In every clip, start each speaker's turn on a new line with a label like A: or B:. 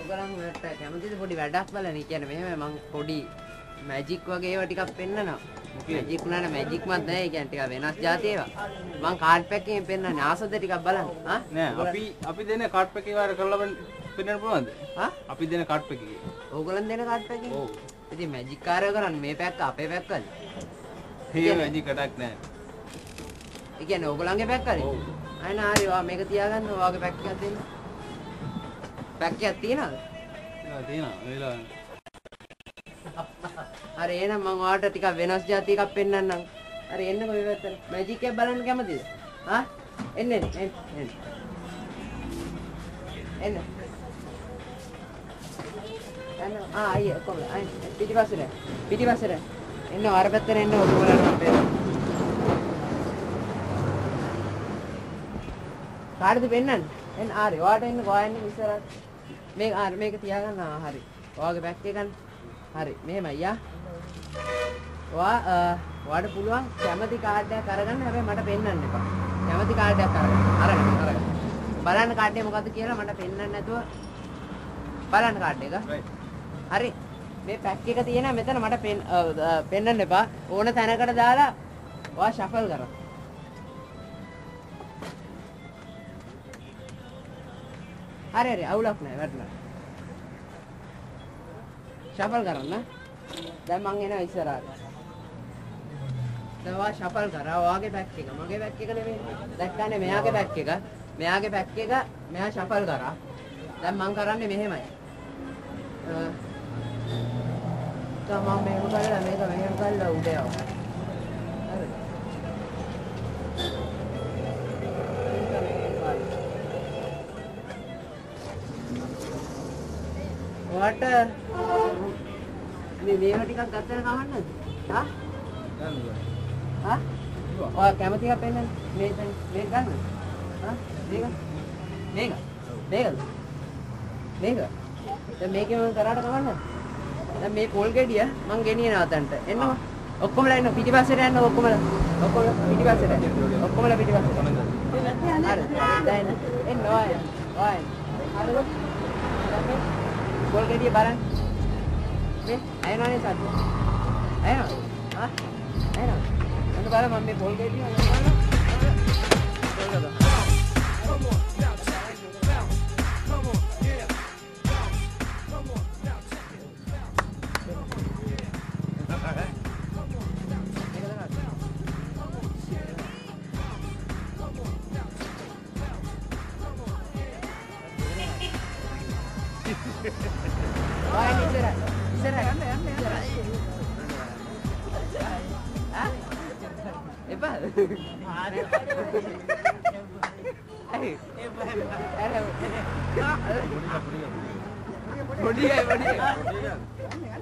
A: ඔගලන් වලට කැමතිද පොඩි වැඩක් බලන්න කියන්නේ මෙහෙම මං පොඩි මැජික් වගේ ඒවා ටිකක් පෙන්නනවා මැජික් උනාට මැජික් මත් නැහැ ඒ කියන්නේ ටිකක් වෙනස් જાති ඒවා මං කාඩ් පැක් එකෙන් පෙන්නන්නේ ආසද ටිකක් බලන්න ආ
B: නෑ අපි අපි දෙන කාඩ් පැක් වාර කරලා පෙන්වන්න පුළුවන්ද?
A: ආ
B: අපි දෙන කාඩ් පැක්.
A: ඕගලන් දෙන කාඩ් පැක්
B: ඔව්.
A: ඉතින් මැජික් කාර්යය කරන්නේ මේ පැක්ක අපේ පැක්කද
B: ඒ මැජික් කටක් නෑ.
A: ඒ කියන්නේ ඕගලන්ගේ පැක්කද
B: ඔව්.
A: අය නාරි වා මේක තියාගන්න ඔයාගේ පැක් එකක් දෙන්න පැක් එකක් තියනවද
B: ඒවා තියෙනවා. ඒ වෙලාව.
A: හරි එහෙනම් මම ඔයාලට ටිකක් වෙනස් જાති එකක් පෙන්වන්නම්. හරි එන්න කොයි පැත්තට? මැජික් එක බලන්න කැමතිද? හා? එන්න එන්න එන්න. එන්න. එන්න. ආ අයියා කොහොමද? අය පිටිපස්සට. පිටිපස්සට. එන්න අර පැත්තට එන්න ඔයාලට මම පෙන්නන්න. කාටද පෙන්වන්නේ? එන්න ආරි ඔයාලට එන්න කොහෙන්ද ඉස්සරහට? මේක ආරි මේක තියාගන්න ආ හරි. ඔයාගේ බෑග් එක ගන්න. හරි මෙහෙමයි යා. ඔයා ඔයාට පුළුවන් කැමති කාඩ් එකක් අරගන්න හැබැයි මට පෙන්වන්න එපා. කැමති කාඩ් එකක් අරගන්න. අරගන්න අරගන්න. බලන්න කාඩ් එක මොකද්ද කියලා මට පෙන්වන්න නැතුව බලන්න කාඩ් එක. හරි. මේ පැක් එක තියෙනවා මෙතන මට පෙන් පෙන්වන්න එපා. ඕන තැනකට දාලා ඔයා ෂෆල් කරන්න. හරි හරි අවුලක් නැහැ වැටලා. ෂෆල් කරන්න. දැන් මං එනවා ඉස්සරහට. දැන් ඔයා ෂෆල් කරා. ඔයාගේ බෑග් එක. මගේ බෑග් එක නෙමෙයි. දැක්කනේ මෙයාගේ බෑග් එක. මෙයාගේ බෑග් එක මෙයා ෂෆල් කරා. දැන් මං කරන්නේ මෙහෙමයි. අ, දැන් මම මෙහෙම කරලා මේක මෙහෙම කරලා උඩ යවනවා. ඔයාට මේ මේව ටිකක් ගත්තට කවන්නද? හා?
B: ගන්න බෑ.
A: හා? ඔයා කැමති එකක් පෙන්නන්න. මේ දැන් මේක ගන්න. හා? මේක? මේක? මේකද? මේක? දැන් මේකේ මම කරාට කවන්නද? දැන් මේ පොල් ගෙඩිය මං ගෙනියනවා තන්ට. එන්නවා. ඔක්කොමලා එන්න පිටිපස්සට යන්න ඔක්කොමලා. ඔක්කොමලා පිටිපස්සට. ඔක්කොමලා පිටිපස්සට. හරි. දැන් එන්න. එන්න ඔය. ඔය. හරිද? දැන් මේ පොල් ගෙඩිය බලන්න. මේ ඇයනවනේ සද්ද. ඇයනවද? හා? ඇයනවද? අන්න බලන්න මම මේ පොල් ගෙඩිය බලන්න. Rồi anh đi xe này. Xe này ấm này ấm này. Hả? Epa. Hey. Epa. Hello. Bodiya, bodiya. Bodiya, bodiya.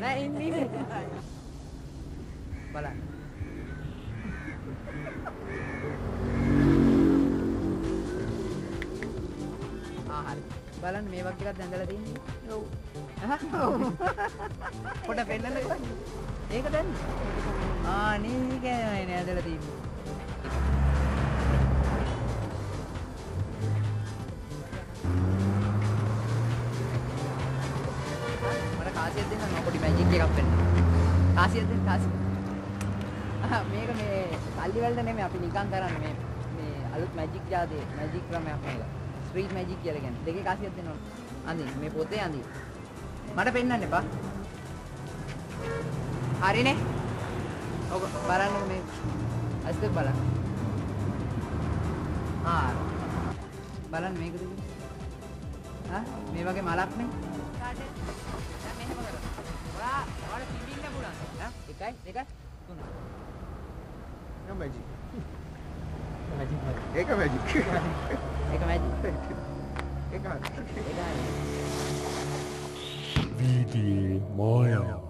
A: Nah, ini nih. Bala. බලන්න මේ වගේ එකක් දැඳලා තියෙන්නේ. ඔව්. පොඩ පෙන්නන්නකෝ. ඒක දැන්. ආ නේක නේ ඇඳලා තියෙන්නේ. මට කාසියක් දෙන්න මම පොඩි මැජික් එකක් පෙන්නන්න. කාසියක් දෙන්න කාසිය. මේක මේ සල්ලි වලට නෙමෙයි අපි නිකන් කරන්නේ මේ මේ අලුත් මැජික් ජාතියේ මැජික් ක්‍රමයක් මේක. ස්ට්‍රීට් මැජික් කියලා කියන්නේ. දෙකේ කාසියක් දෙන්න ඕන. අඳින්න මේ පොතේ අඳින්න. මට පෙන්වන්න එපා. හරිනේ. ඔක බලන්න මේ දෙක බලන්න. ආ බලන්න මේකද ආ මේ වගේ මලක් නේ. දැන් මෙහෙම කරලා. ඔයා ඔයාලා පිඹින්න පුළුවන්. ආ එකයි දෙකයි තුනයි.
B: ඒක මැජික්.
A: මැජික්
B: ඒක මැජික්.
A: ඒක මැජික්.
B: ඒක හරි.
A: ඒක හරි.
C: Vidi Maya.